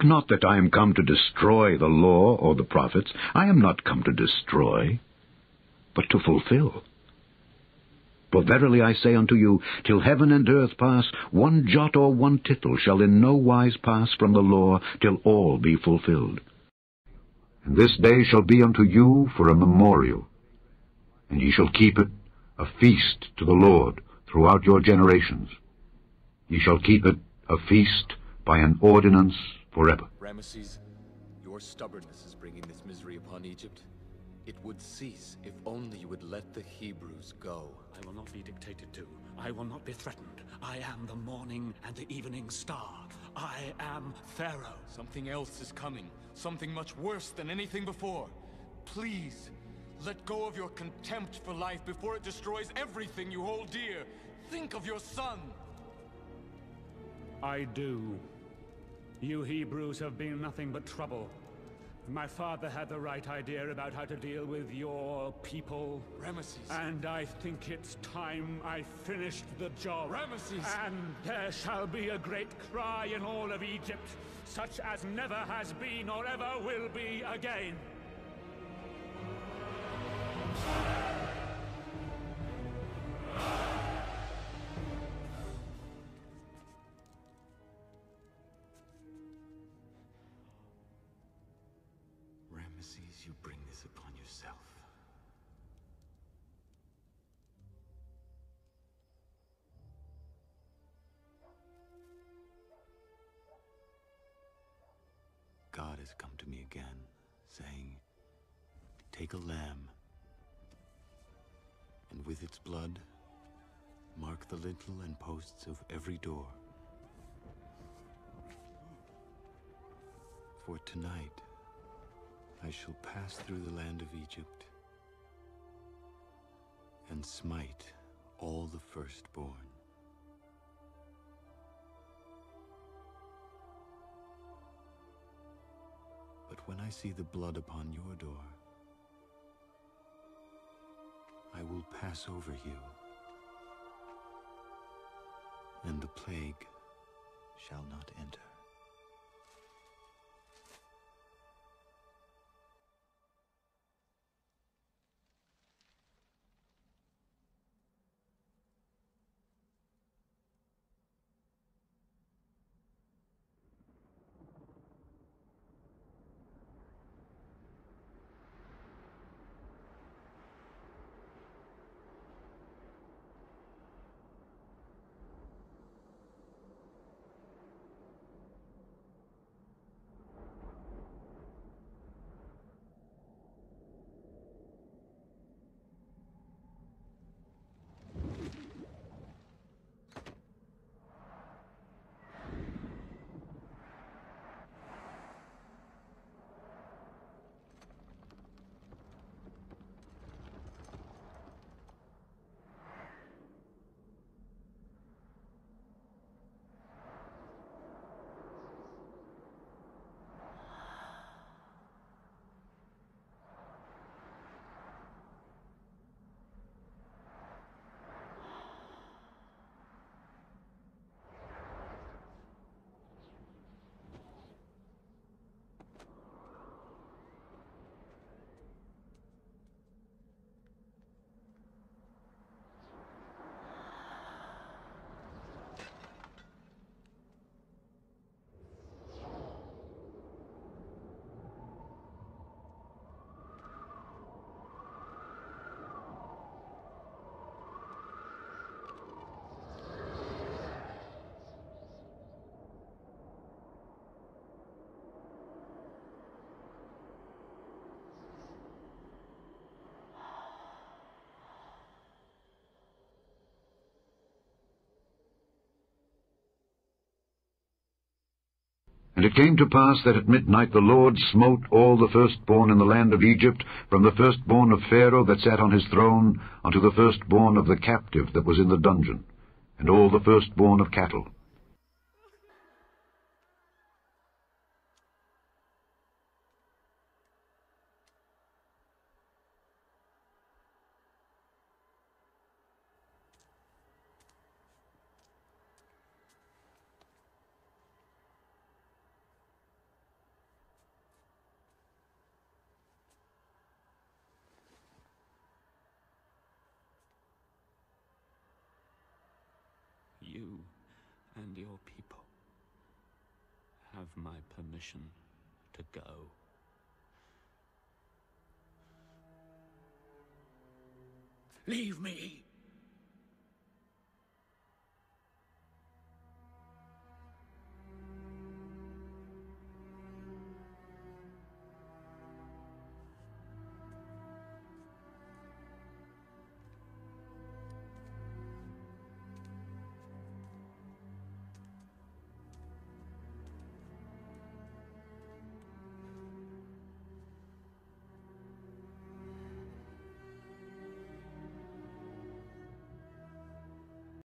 Think not that I am come to destroy the law or the prophets. I am not come to destroy, but to fulfill. For verily I say unto you, till heaven and earth pass, one jot or one tittle shall in no wise pass from the law, till all be fulfilled. And this day shall be unto you for a memorial, and ye shall keep it a feast to the Lord throughout your generations. Ye shall keep it a feast by an ordinance forever. Ramesses, your stubbornness is bringing this misery upon Egypt. It would cease if only you would let the Hebrews go. I will not be dictated to. I will not be threatened. I am the morning and the evening star. I am Pharaoh. Something else is coming. Something much worse than anything before. Please, let go of your contempt for life before it destroys everything you hold dear. Think of your son. I do. You Hebrews have been nothing but trouble. My father had the right idea about how to deal with your people. Ramesses. And I think it's time I finished the job. Ramesses! And there shall be a great cry in all of Egypt, such as never has been or ever will be again. Has come to me again, saying, Take a lamb, and with its blood, mark the lintel and posts of every door. For tonight, I shall pass through the land of Egypt and smite all the firstborn. When I see the blood upon your door, I will pass over you, and the plague shall not enter. And it came to pass that at midnight the Lord smote all the firstborn in the land of Egypt, from the firstborn of Pharaoh that sat on his throne, unto the firstborn of the captive that was in the dungeon, and all the firstborn of cattle. And your people have my permission to go. Leave me!